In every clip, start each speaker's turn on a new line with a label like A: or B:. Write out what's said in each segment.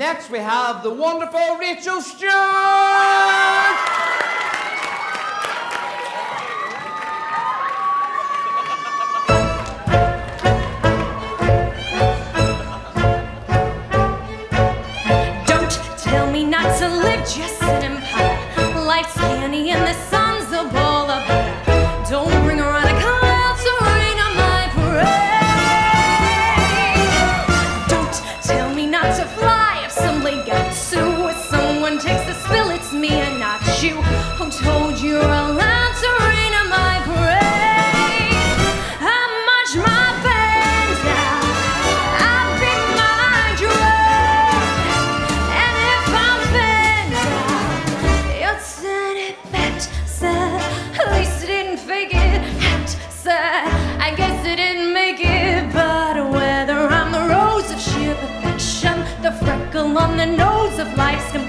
A: Next, we have the wonderful Rachel Stewart!
B: you who told you I'm answering my brain? I match my pants out, I pick my dress, and if I'm fed out, you'll send it back sad. At least it didn't fake it, hat sad. I guess it didn't make it, but whether I'm the rose of sheer perfection, the freckle on the nose of life's.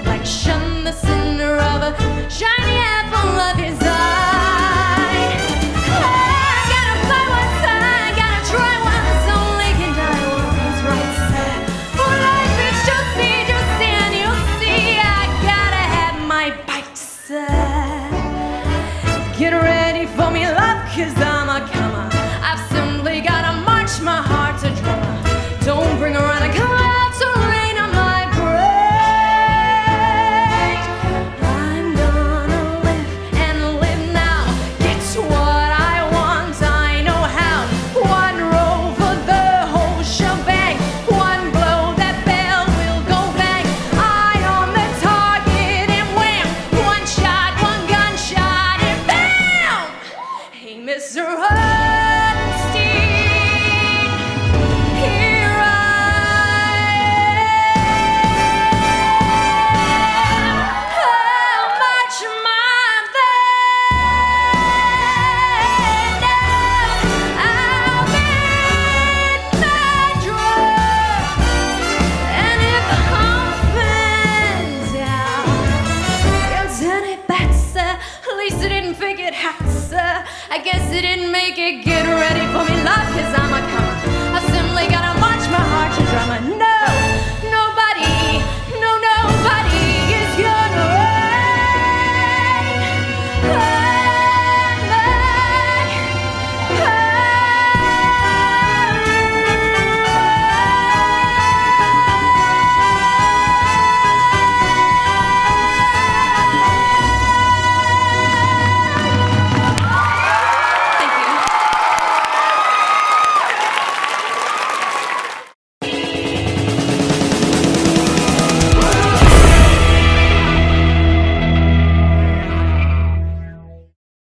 B: least I didn't figure it out, sir. I guess didn't make it. Get ready.